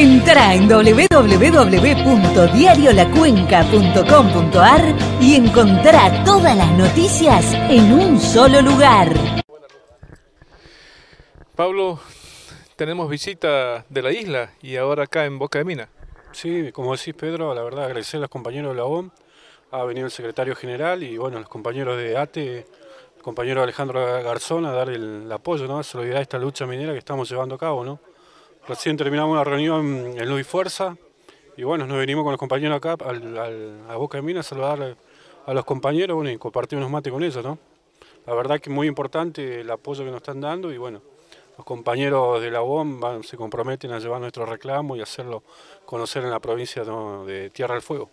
Entra en www.diariolacuenca.com.ar y encontrá todas las noticias en un solo lugar. Pablo, tenemos visita de la isla y ahora acá en Boca de Mina. Sí, como decís Pedro, la verdad agradecer a los compañeros de la OM, ha venido el secretario general y bueno, los compañeros de ATE, el compañero Alejandro Garzón a dar el, apoyo, ¿no? A solidaridad a esta lucha minera que estamos llevando a cabo, ¿no? Recién terminamos una reunión en Luz y Fuerza y bueno, nos venimos con los compañeros acá a Boca de Mina a saludar a los compañeros bueno, y compartir unos mates con ellos, ¿no? La verdad que es muy importante el apoyo que nos están dando y bueno, los compañeros de la UOM se comprometen a llevar nuestro reclamo y hacerlo conocer en la provincia de Tierra del Fuego.